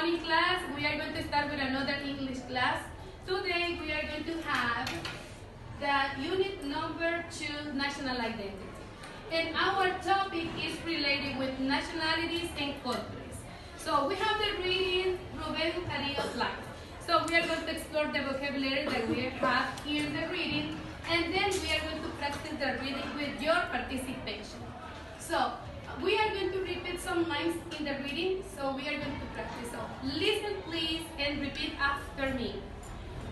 morning class. We are going to start with another English class. Today we are going to have the unit number two, national identity. And our topic is related with nationalities and countries. So we have the reading Rubén Darío's life. So we are going to explore the vocabulary that we have here in the reading, and then we are going to practice the reading with your participation. So we are going to repeat some lines in the reading, so we are going to practice. Listen please and repeat after me.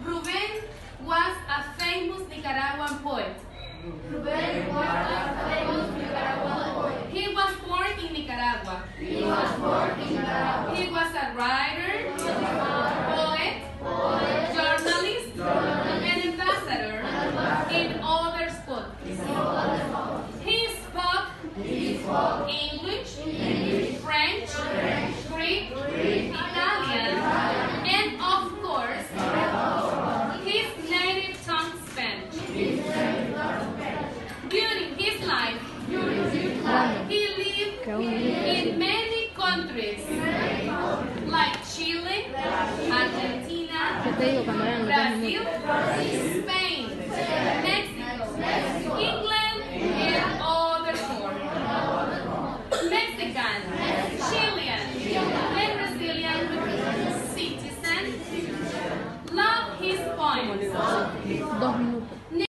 Rubén was a famous Nicaraguan poet. Rubén was a famous Nicaraguan poet. He was born in Nicaragua. He was born in Nicaragua. countries like Chile, Argentina, Brazil, Spain, Mexico, England, and other more. Mexican, Chilean, and Brazilian citizens love his poems.